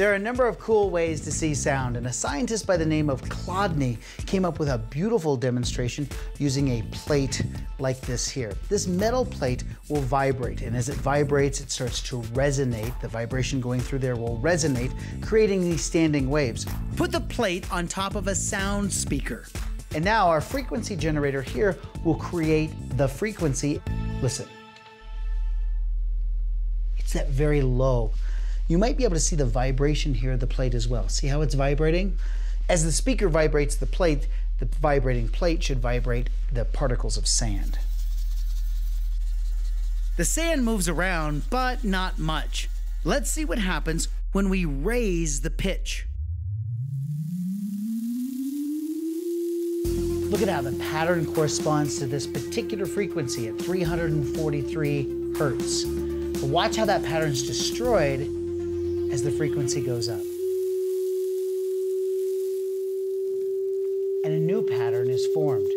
There are a number of cool ways to see sound, and a scientist by the name of Chladni came up with a beautiful demonstration using a plate like this here. This metal plate will vibrate, and as it vibrates, it starts to resonate. The vibration going through there will resonate, creating these standing waves. Put the plate on top of a sound speaker. And now our frequency generator here will create the frequency. Listen. It's that very low. You might be able to see the vibration here of the plate as well. See how it's vibrating? As the speaker vibrates the plate, the vibrating plate should vibrate the particles of sand. The sand moves around, but not much. Let's see what happens when we raise the pitch. Look at how the pattern corresponds to this particular frequency at 343 hertz. But watch how that pattern is destroyed as the frequency goes up. And a new pattern is formed.